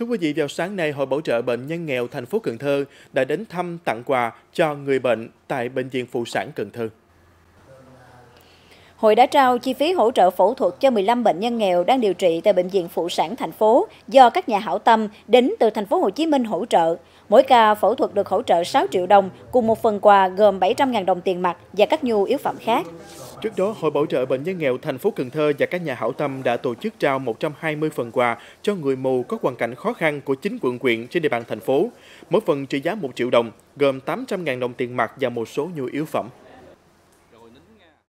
Thưa quý vị, vào sáng nay, Hội Bảo trợ Bệnh nhân nghèo thành phố Cần Thơ đã đến thăm tặng quà cho người bệnh tại Bệnh viện Phụ sản Cần Thơ. Hội đã trao chi phí hỗ trợ phẫu thuật cho 15 bệnh nhân nghèo đang điều trị tại bệnh viện phụ sản thành phố do các nhà hảo tâm đến từ thành phố Hồ Chí Minh hỗ trợ. Mỗi ca phẫu thuật được hỗ trợ 6 triệu đồng cùng một phần quà gồm 700.000 đồng tiền mặt và các nhu yếu phẩm khác. Trước đó, Hội Bảo trợ Bệnh nhân nghèo thành phố Cần Thơ và các nhà hảo tâm đã tổ chức trao 120 phần quà cho người mù có hoàn cảnh khó khăn của chính quận quyện trên địa bàn thành phố. Mỗi phần trị giá 1 triệu đồng, gồm 800.000 đồng tiền mặt và một số nhu yếu phẩm.